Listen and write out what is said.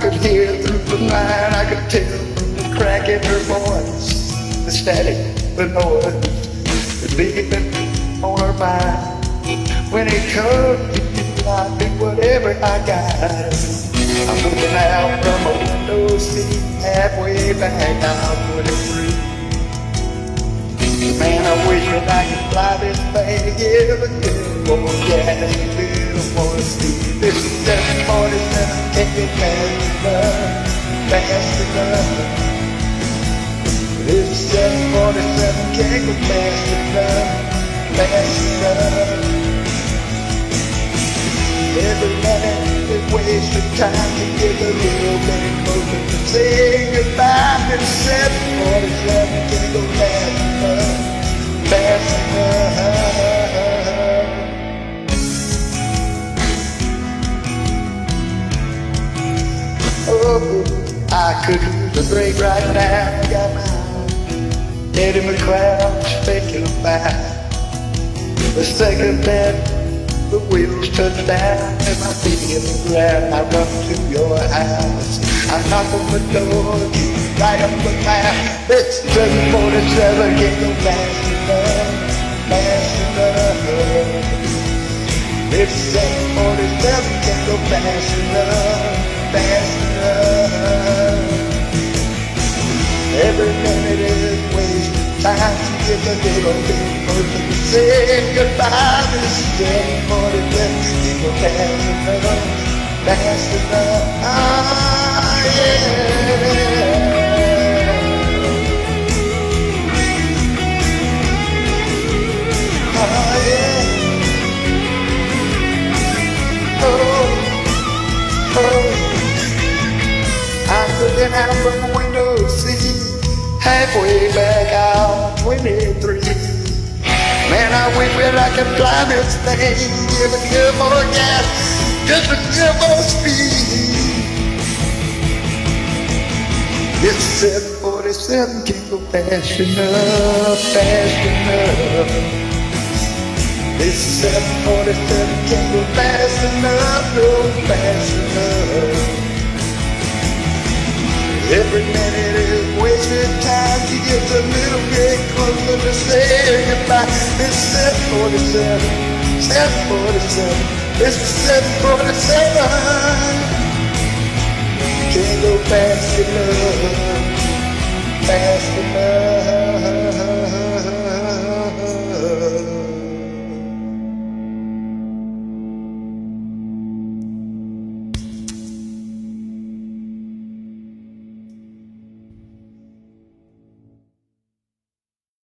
could hear through the line, I could tell the crack in her voice, the static, the noise, the beeping on her mind. When it comes to you, I do whatever I got. I'm looking out from a window seat, halfway back, I'll put it through. Man, I wish that I could fly this thing here, but little more gas, little more speed. This is 747, can't go fast enough, fast enough. Is 747, can't go fast enough, fast enough. Every minute is wasted time to get a little bit to saying goodbye. Is 747, could use a break right now. Got my head in the clouds, thinking about the second that the wheels touch down and my feet hit the ground. I run to your house. I knock on the door, you right up the map. It's 747, can't go fast enough, fast enough. It's 747, can't go fast enough, fast enough. Every minute is wasted time to get a little bit closer to saying goodbye. This is 747, can't go fast enough, fast enough. Ah, yeah. Ah, yeah. Oh, oh. I'm looking out from the window seat, halfway back out 23. Man, I wish that I could fly this thing, give a little more gas, just a little more speed. This 747 can't go fast enough, fast enough. This 747 can't go fast enough, no fast enough. Every minute is goodbye. This 747, 747, this is 747. Can't go fast enough.